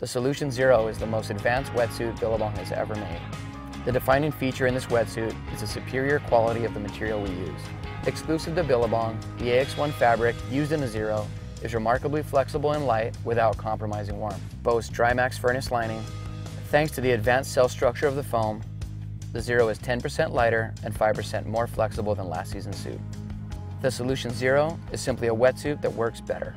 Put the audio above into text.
The Solution Xero is the most advanced wetsuit Billabong has ever made. The defining feature in this wetsuit is the superior quality of the material we use. Exclusive to Billabong, the AX1 fabric used in the Xero is remarkably flexible and light without compromising warmth. Boasts Drymax furnace lining. Thanks to the advanced cell structure of the foam, the Xero is 10% lighter and 5% more flexible than last season's suit. The Solution Xero is simply a wetsuit that works better.